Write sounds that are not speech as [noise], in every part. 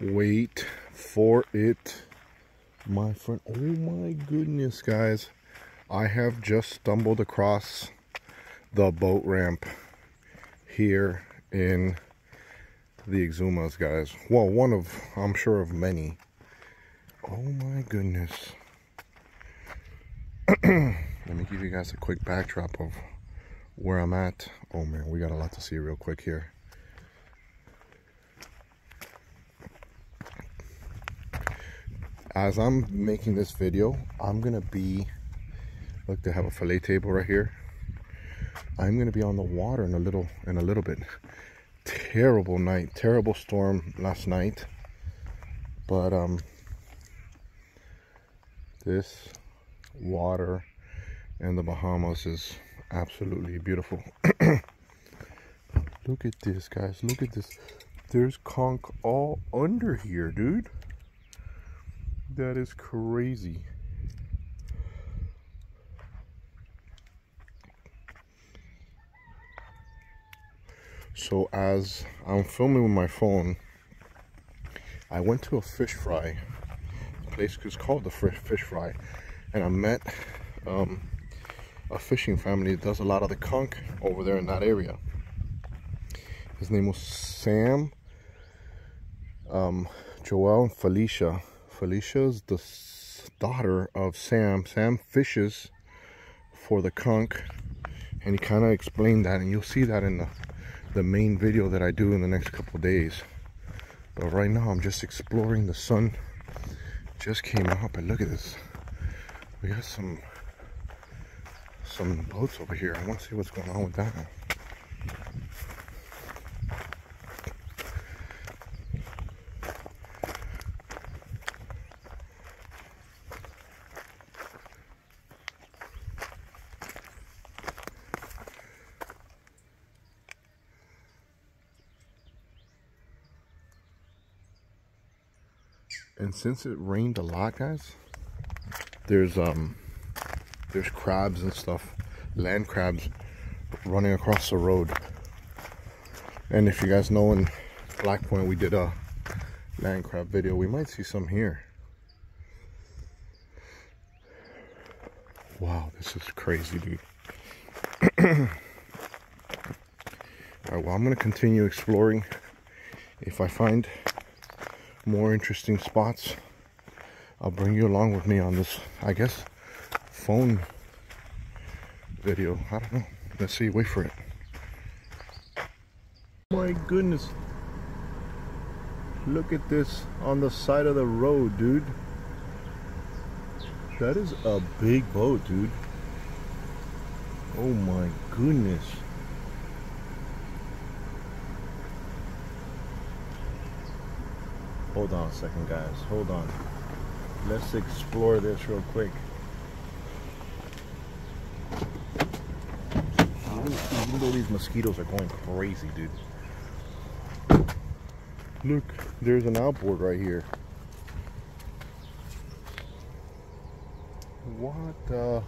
Wait for it, my friend. Oh my goodness, guys. I have just stumbled across the boat ramp here in the Exumas, guys. Well, one of, I'm sure of many. Oh my goodness. [clears throat] Let me give you guys a quick backdrop of where I'm at. Oh man, we got a lot to see real quick here. As I'm making this video, I'm gonna be, look, they have a fillet table right here. I'm gonna be on the water in a little, in a little bit. Terrible night, terrible storm last night. But um, this water in the Bahamas is absolutely beautiful. [clears throat] Look at this, guys. Look at this. There's conch all under here, dude. That is crazy. So as I'm filming with my phone, I went to a fish fry. The place is called the Fish Fry. And I met um, a fishing family that does a lot of the conch over there in that area. His name was Sam, um, Joel, and Felicia. Felicia's the daughter of Sam. Sam fishes for the conch, and he kind of explained that, and you'll see that in the, the main video that I do in the next couple days. But right now, I'm just exploring. The sun just came up, and look at this. We got some some boats over here. I want to see what's going on with that. And since it rained a lot, guys, there's um there's crabs and stuff, land crabs running across the road. And if you guys know in Black Point we did a land crab video, we might see some here. Wow, this is crazy, dude. [clears throat] Alright, well, I'm going to continue exploring. If I find more interesting spots, I'll bring you along with me on this, I guess, phone video. I don't know. Let's see. Wait for it. My goodness. Look at this on the side of the road, dude. That is a big boat, dude. Oh my goodness. Hold on a second, guys. Hold on. Let's explore this real quick. even though these mosquitoes are going crazy, dude. Look, there's an outboard right here. What uh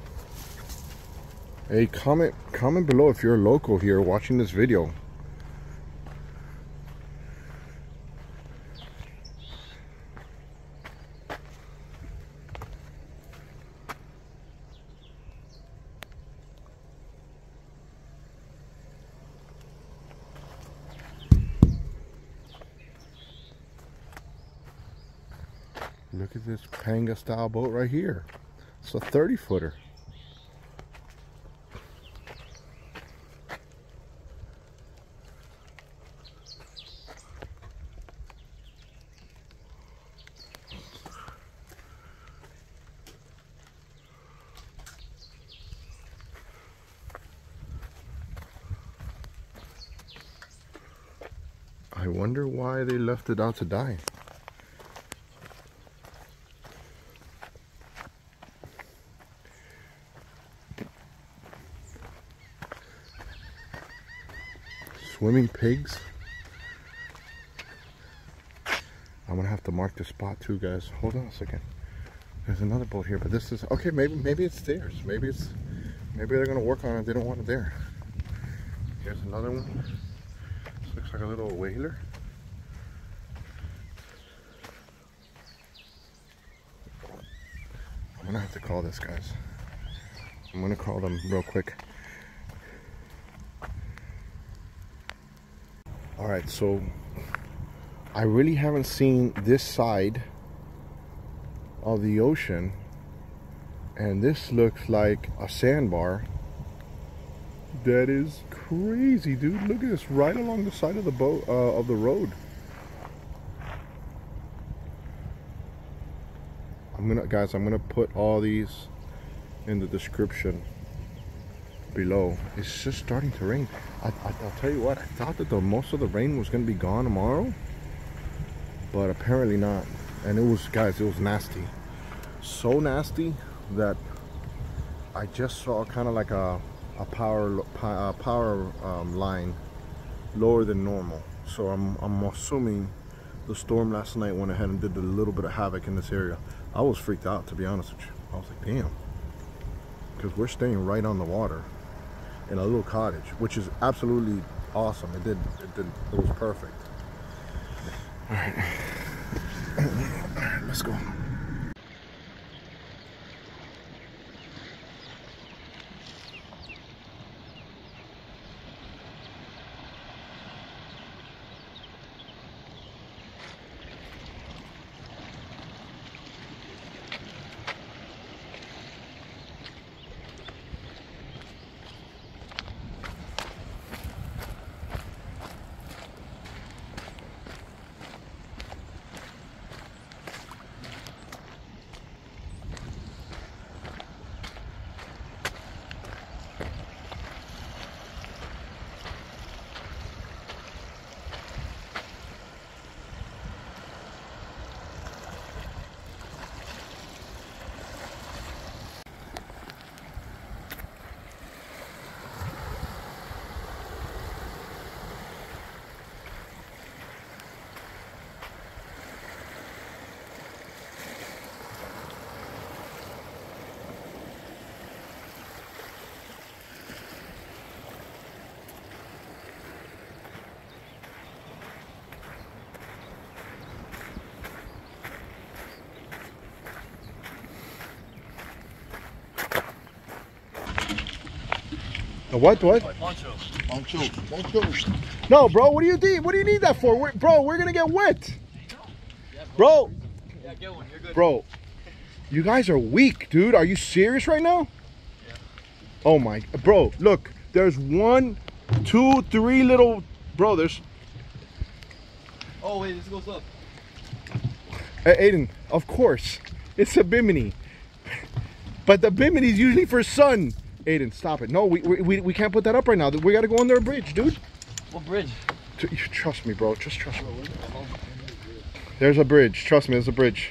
Hey, comment comment below if you're a local here watching this video. This panga style boat right here. It's a 30 footer. I wonder why they left it out to die. swimming pigs. I'm gonna have to mark the spot too, guys. Hold on a second. There's another boat here, but this is okay. Maybe maybe it's theirs. Maybe it's maybe they're gonna work on it. They don't want it there. Here's another one. This looks like a little whaler. I'm gonna have to call this, guys. I'm gonna call them real quick. All right, so I really haven't seen this side of the ocean and this looks like a sandbar. That is crazy dude. Look at this right along the side of the boat uh, of the road. I'm gonna guys I'm gonna put all these in the description below. It's just starting to rain. I, will tell you what I thought that the most of the rain was gonna be gone tomorrow but apparently not. And it was guys it was nasty. So nasty that I just saw kind of like a, a power a power um, line lower than normal. So I'm, I'm assuming the storm last night went ahead and did a little bit of havoc in this area. I was freaked out to be honest with you. I was like damn. Because we're staying right on the water in a little cottage which is absolutely awesome. It did it did it was perfect. All right all right. [clears throat] Let's go A what? What? Poncho. Poncho. Poncho. No, bro. What do you need? What do you need that for? We're, bro, we're gonna get wet. Yeah, bro. Yeah, get one. You're good. Bro, you guys are weak, dude. Are you serious right now? Yeah. Oh my, bro. Look, there's one, two, three little. Bro, there's. Oh wait, this goes up. Hey, Aiden, of course, it's a bimini. [laughs] But the bimini is usually for sun. Aiden, stop it. No, we, we, we can't put that up right now. We got to go under a bridge, dude. What bridge? Trust me, bro. Just trust me. There's a bridge. Trust me, there's a bridge.